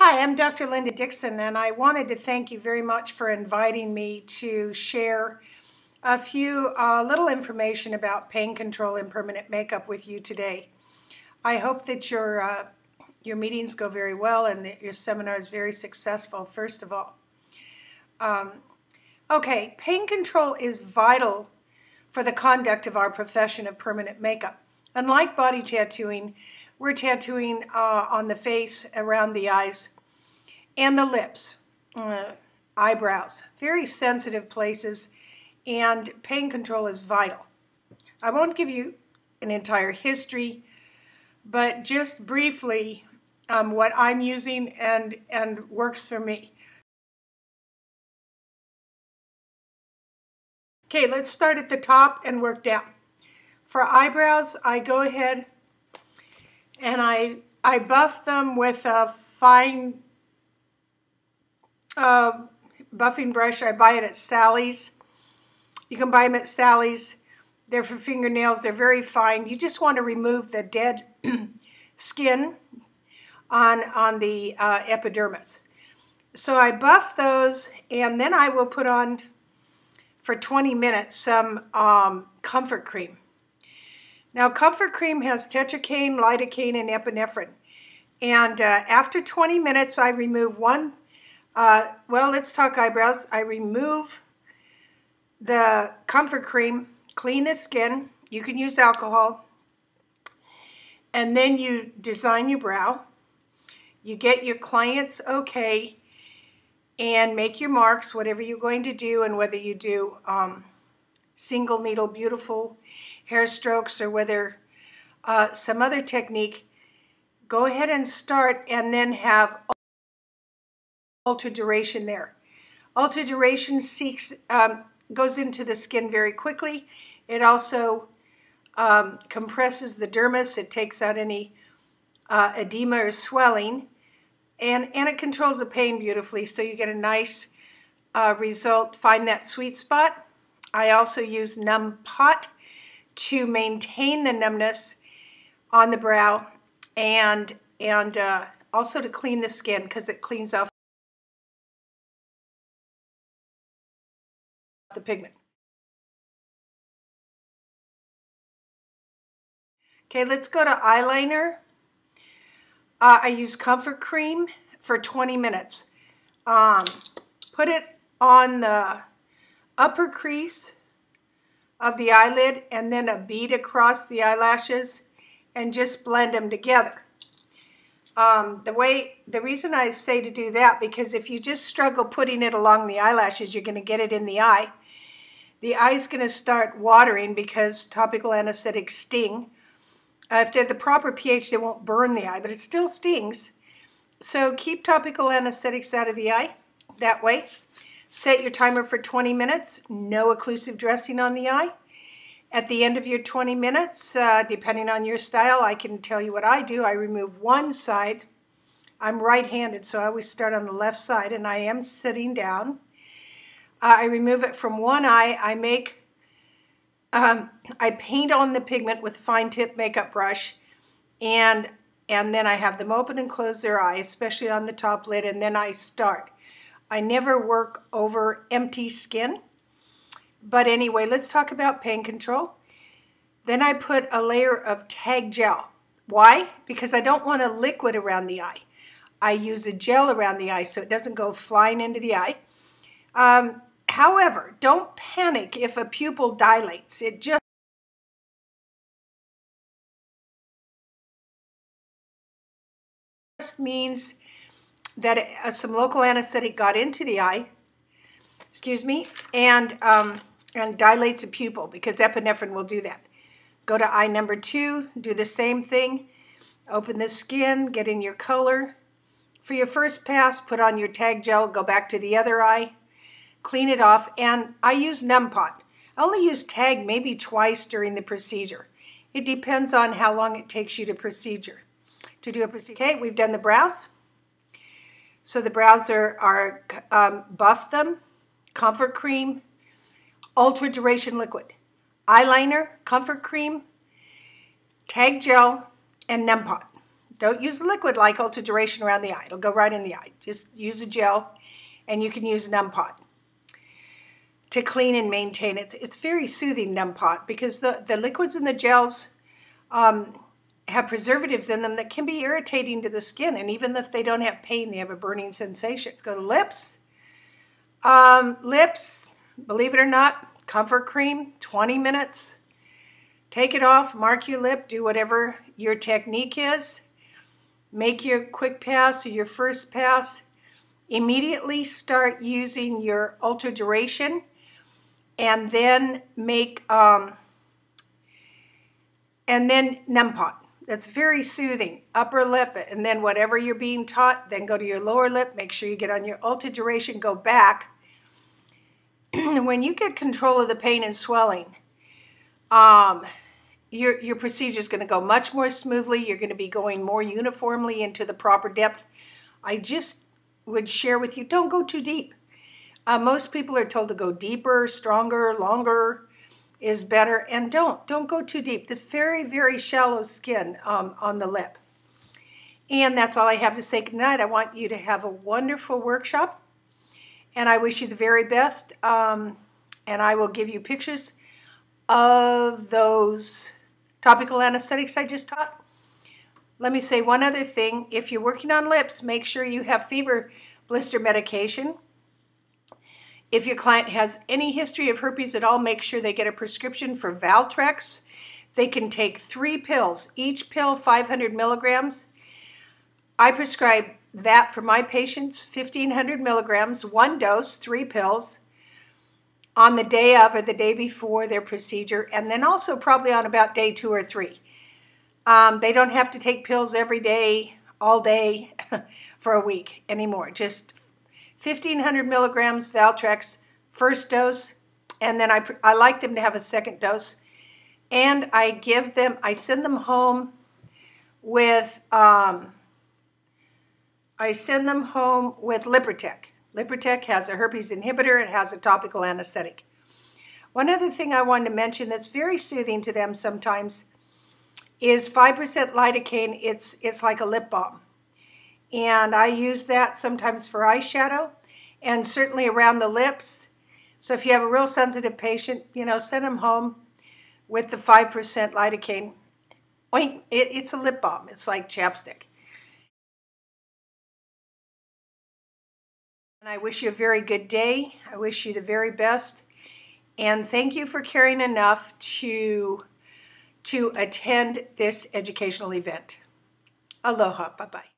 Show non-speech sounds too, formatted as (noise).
Hi, I'm Dr. Linda Dixon, and I wanted to thank you very much for inviting me to share a few uh, little information about pain control and permanent makeup with you today. I hope that your uh, your meetings go very well and that your seminar is very successful, first of all. Um, okay, pain control is vital for the conduct of our profession of permanent makeup. Unlike body tattooing, we're tattooing uh, on the face, around the eyes, and the lips, uh, eyebrows. Very sensitive places, and pain control is vital. I won't give you an entire history, but just briefly um, what I'm using and, and works for me. Okay, let's start at the top and work down. For eyebrows, I go ahead and I, I buff them with a fine uh, buffing brush. I buy it at Sally's. You can buy them at Sally's. They're for fingernails. They're very fine. You just want to remove the dead (clears throat) skin on, on the uh, epidermis. So I buff those and then I will put on for 20 minutes some um, comfort cream. Now, comfort cream has tetracaine, lidocaine, and epinephrine. And uh, after 20 minutes, I remove one. Uh, well, let's talk eyebrows. I remove the comfort cream, clean the skin. You can use alcohol. And then you design your brow. You get your client's okay and make your marks, whatever you're going to do, and whether you do um, single needle beautiful hair strokes or whether uh, some other technique, go ahead and start and then have ultra duration there. Ultra duration seeks, um, goes into the skin very quickly. It also um, compresses the dermis. It takes out any uh, edema or swelling. And, and it controls the pain beautifully, so you get a nice uh, result. Find that sweet spot. I also use Numb Pot to maintain the numbness on the brow and and uh, also to clean the skin because it cleans off the pigment. Okay, let's go to eyeliner. Uh, I use comfort cream for 20 minutes. Um, put it on the upper crease of the eyelid and then a bead across the eyelashes and just blend them together. Um, the way, the reason I say to do that, because if you just struggle putting it along the eyelashes, you're going to get it in the eye. The eye's going to start watering because topical anesthetics sting. Uh, if they're the proper pH, they won't burn the eye, but it still stings. So keep topical anesthetics out of the eye that way. Set your timer for 20 minutes, no occlusive dressing on the eye. At the end of your 20 minutes, uh, depending on your style, I can tell you what I do. I remove one side. I'm right-handed, so I always start on the left side, and I am sitting down. Uh, I remove it from one eye. I make, um, I paint on the pigment with fine tip makeup brush, and and then I have them open and close their eye, especially on the top lid, and then I start. I never work over empty skin. But anyway, let's talk about pain control. Then I put a layer of tag gel. Why? Because I don't want a liquid around the eye. I use a gel around the eye so it doesn't go flying into the eye. Um, however, don't panic if a pupil dilates. It just means that uh, some local anesthetic got into the eye, excuse me, and, um, and dilates the pupil because epinephrine will do that. Go to eye number two, do the same thing. Open the skin, get in your color. For your first pass, put on your tag gel, go back to the other eye, clean it off, and I use Numb Pot. I only use tag maybe twice during the procedure. It depends on how long it takes you to procedure to do a procedure. Okay, we've done the brows. So the brows are, um, Buff Them, Comfort Cream, Ultra Duration Liquid, Eyeliner, Comfort Cream, Tag Gel, and Numbot. Don't use liquid like Ultra Duration around the eye. It'll go right in the eye. Just use a gel, and you can use Numpot to clean and maintain it. It's very soothing, Numpot, because the, the liquids and the gels um, have preservatives in them that can be irritating to the skin. And even if they don't have pain, they have a burning sensation. Let's go to lips. Um, lips, believe it or not, comfort cream, 20 minutes. Take it off, mark your lip, do whatever your technique is. Make your quick pass or your first pass. Immediately start using your ultra duration and then make, um, and then Numpot. That's very soothing. Upper lip, and then whatever you're being taught, then go to your lower lip. Make sure you get on your ultra duration, go back. (clears throat) when you get control of the pain and swelling, um, your, your procedure is going to go much more smoothly. You're going to be going more uniformly into the proper depth. I just would share with you, don't go too deep. Uh, most people are told to go deeper, stronger, longer is better, and don't. Don't go too deep. The very, very shallow skin um, on the lip. And that's all I have to say tonight. I want you to have a wonderful workshop, and I wish you the very best. Um, and I will give you pictures of those topical anesthetics I just taught. Let me say one other thing. If you're working on lips, make sure you have fever blister medication. If your client has any history of herpes at all, make sure they get a prescription for Valtrex. They can take three pills, each pill 500 milligrams. I prescribe that for my patients, 1500 milligrams, one dose, three pills on the day of or the day before their procedure, and then also probably on about day two or three. Um, they don't have to take pills every day, all day, (laughs) for a week anymore. Just 1500 milligrams Valtrex, first dose, and then I, I like them to have a second dose. And I give them, I send them home with, um, I send them home with Liprotek. Liprotek has a herpes inhibitor, it has a topical anesthetic. One other thing I wanted to mention that's very soothing to them sometimes is 5% lidocaine. It's, it's like a lip balm. And I use that sometimes for eyeshadow and certainly around the lips. So if you have a real sensitive patient, you know, send them home with the 5% lidocaine. It, it's a lip balm. It's like chapstick. And I wish you a very good day. I wish you the very best. And thank you for caring enough to, to attend this educational event. Aloha. Bye-bye.